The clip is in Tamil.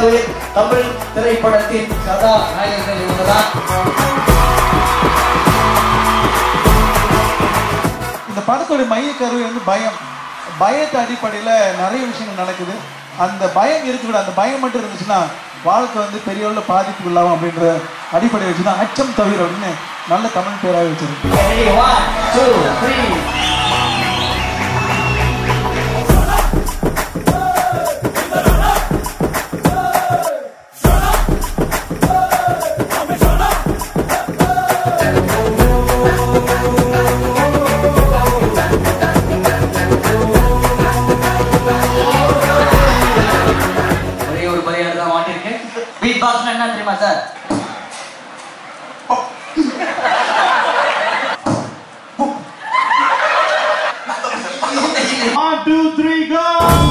முதல் தமிழ் திரைப்படத்தின் கதா இவங்கதான். இந்த படத்துடைய மைய கருவி வந்து பயம். பயத்தை அடிப்படையில் நிறைய விஷயங்கள் நடக்குது. அந்த பயம் இருக்கக்கூடாது. அந்த பயம் மட்டும் இருந்துச்சுன்னா வாழ்க்கை வந்து பெரிய பாதிப்பு இல்லாமல் அப்படின்ற அடிப்படையை வச்சுன்னா அச்சம் தவிர அப்படின்னு நல்ல தமிழ் பேராக வச்சிருக்கு. Beatbox Beatboxnya nanti masa. One, two, three, go!